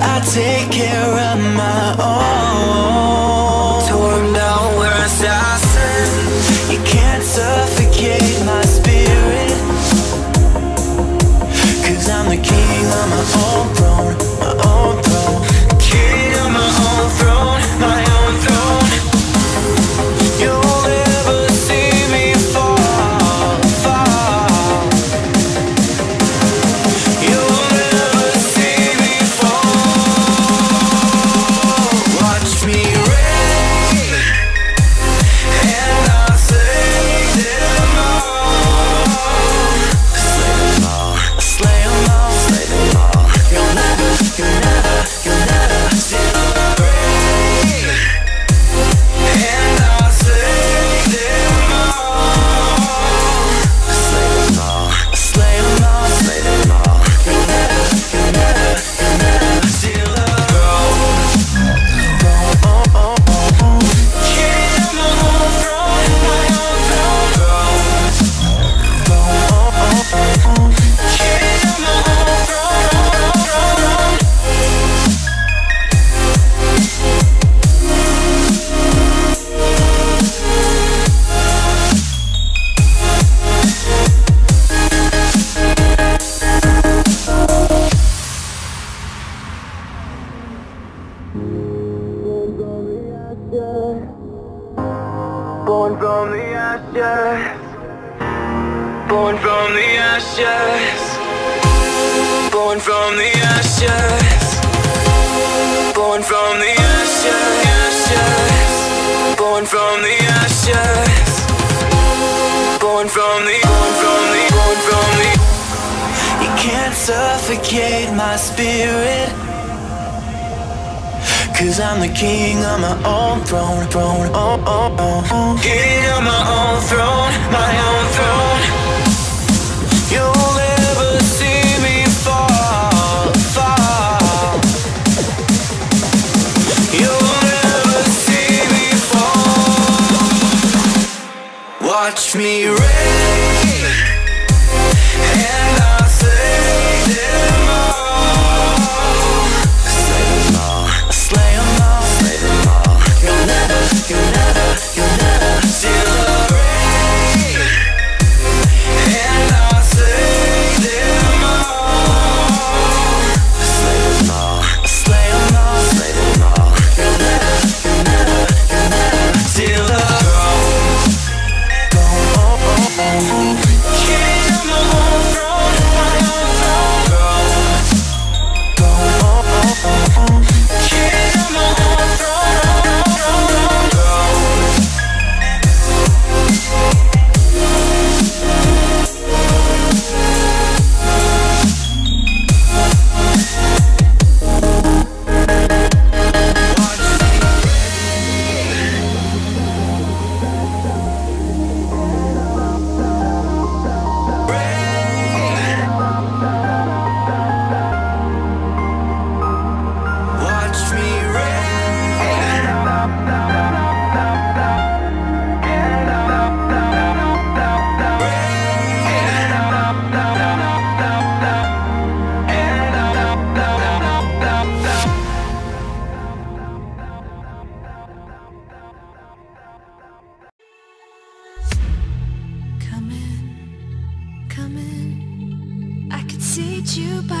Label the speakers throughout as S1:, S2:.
S1: I take care of my own Born from the ashes. Born from the ashes. Born from the ashes. Born from the Born from the Born from the. You can't suffocate my spirit. Cause I'm the king on my own throne, throne, oh, oh, oh, oh. King on my own throne, my own throne. You'll me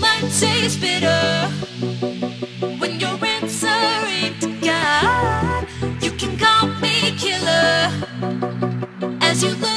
S2: might taste bitter when your answer ain't God. You can call me killer as you look.